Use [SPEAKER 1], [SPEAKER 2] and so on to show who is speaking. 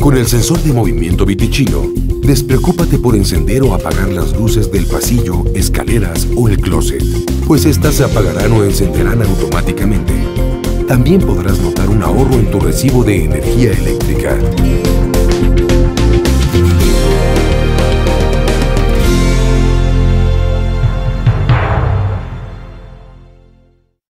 [SPEAKER 1] Con el sensor de movimiento Vitichino, despreocúpate por encender o apagar las luces del pasillo, escaleras o el closet, pues estas se apagarán o encenderán automáticamente. También podrás notar un ahorro en tu recibo de energía eléctrica.